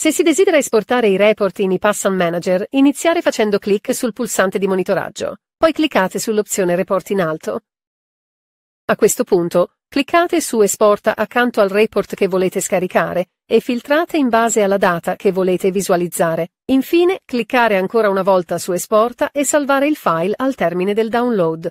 Se si desidera esportare i report in iPassan Manager, iniziare facendo clic sul pulsante di monitoraggio. Poi cliccate sull'opzione Report in alto. A questo punto, cliccate su Esporta accanto al report che volete scaricare e filtrate in base alla data che volete visualizzare. Infine, cliccare ancora una volta su Esporta e salvare il file al termine del download.